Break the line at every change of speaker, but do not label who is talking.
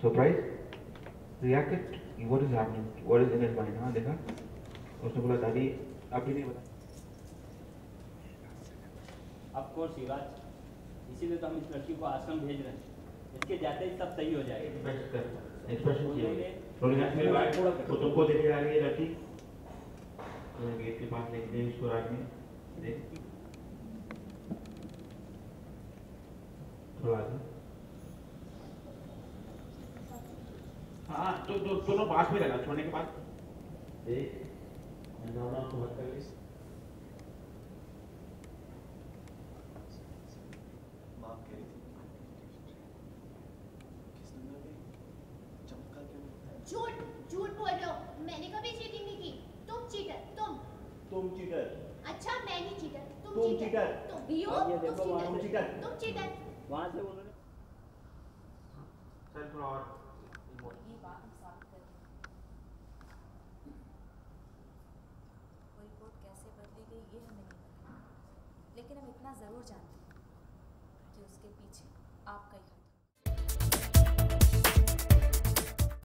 surprised reacted what is happening? What is in his mind हाँ देखा? उसने बोला दादी आप ही नहीं बता
ऑफ़ कोर्स युवराज इसीलिए तो हम इस लड़की को आश्रम भेज रहे हैं। इसके जाते ही सब सही हो जाएगा।
एक्सप्रेशन किया। रोलिंग मेरे भाई वो तुमको देखे जा रही है लड़की। तो गेट के पास लेके दे उसको रात में। देख। थोड़ा आगे। हाँ तो दो, दोनों में छोड़ने के बाद। को कर
झूठ झूठ बोल रहे हो। मैंने कभी चीटिंग नहीं की। तुम चीटर तुम।
तुम चीटर
अच्छा मैं नहीं चीटर तुम
तुम
चीटर
cheater।
तुम भी हो तुम
वहाँ
तुम
चीटर तुम चीटर
वहाँ से उन्होंने
सर थोड़ा और।
ये बात हम कैसे बदली गई ये हमें नहीं लेकिन हम इतना ज़रूर जानते हैं कि उसके पीछे आपका ही